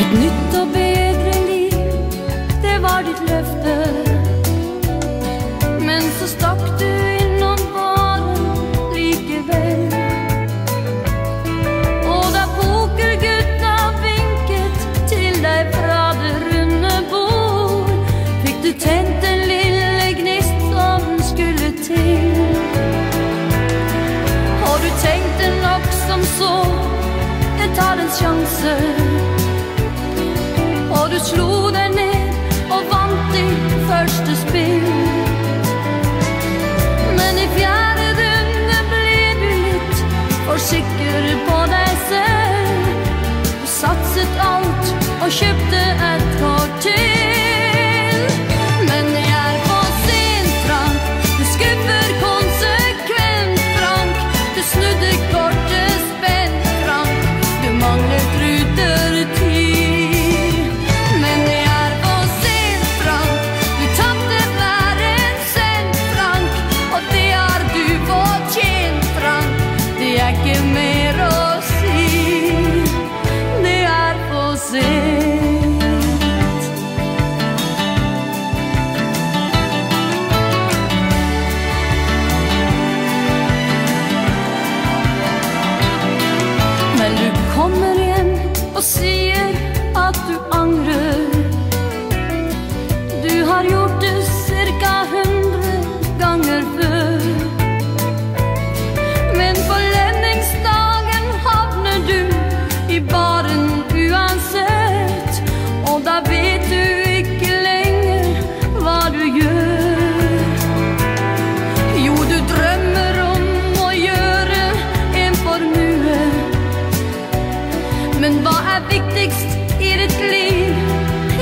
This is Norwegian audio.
Et nytt og bedre liv, det var ditt løfte. Men så stakk du innom baren likevel. Og da pokergutta vinket til deg fra det runde bord, fikk du tent en lille gnist som skulle til. Har du tenkt det nok som så, jeg tar en sjanse.